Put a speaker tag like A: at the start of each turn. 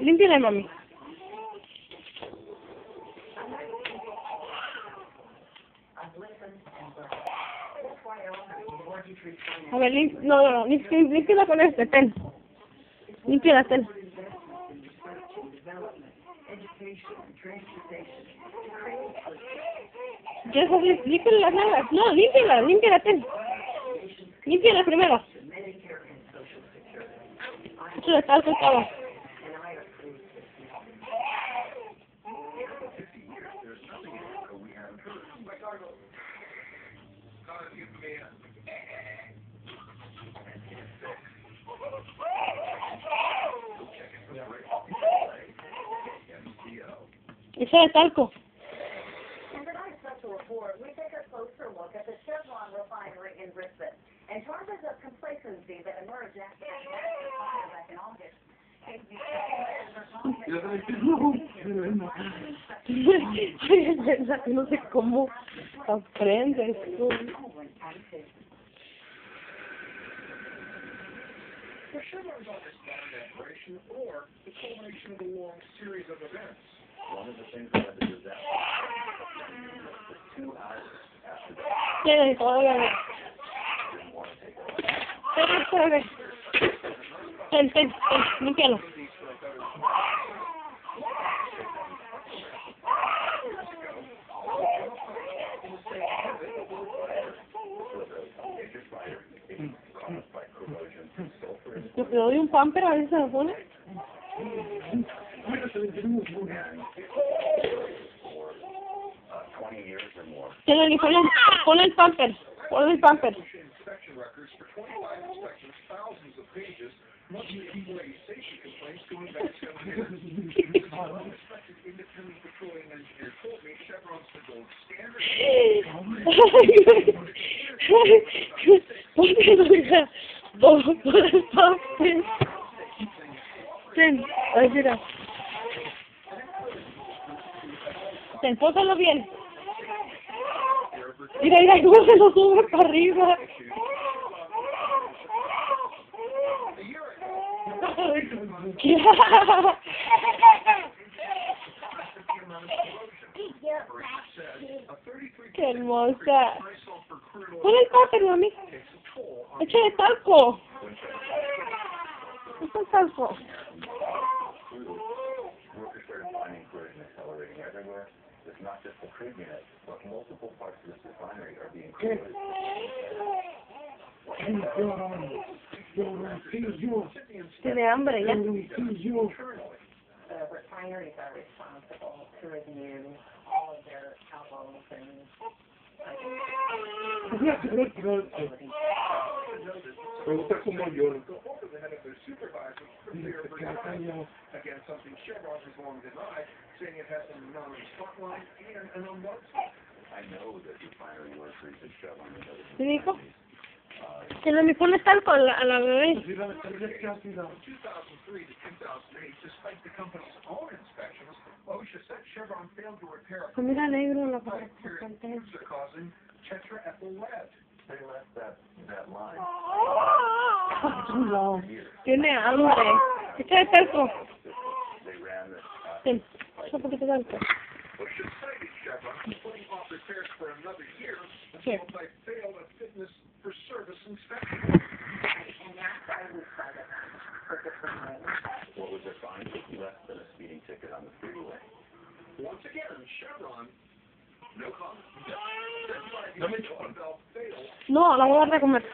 A: Límpiala, mami. A ver, lim no, no, no, límpiala con este, ten. Límpiala, ten. ¿Quieres hacer? Límpiala las nalgas. No, límpiala, límpiala, ten. Límpiala primero. Eso de talco y todo. Eso de talco.
B: In tonight's special report, we take a closer look at the Chevron refinery in Brisbane and charges of complacency that emerged after in August.
A: No sé cómo.
C: The Chevron's on this not an aberration or the culmination of a long series of events.
D: One of the things that led to disaster was two hours after that,
A: Sí, todavía no. Te doy un pamper a ver si se me pone.
D: and for uh, 20 years or more.
A: Ten, y pon el, pamper. Pon el pamper.
C: Inspection records for 25 inspections, thousands of pages, much of the way safety complaints going back seven years. Unexpected independent petroleum engineer told me Chevron's the gold standard.
A: Póntelo, hija. Pon pon el pamper. Ten, ay, mira. Ten, póntalo bien. Mira, mira, cómo se lo sube para arriba. Qué hermosa. Pon el papel, mami. Échale talco. Echa el talco.
D: Workers started finding corrosion accelerating everywhere. It's not just the crude unit, but multiple parts of this refinery are being corroded.
A: Tiene hambre ya.
B: The refineries are responsible to review all of their elbows and
E: Me gusta como llora
C: then if their supervisors prepare for trial against something Chevron has long denied, saying it has an anonymous frontline and an unmarked
D: I know that the firing workers at Chevron and other companies
A: que no le pones alcohol a la bebé. Mira negro la
C: parte.
D: They left that line.
A: No. Tiene hambre.
D: What
C: no
A: No, la voy a dar de comer.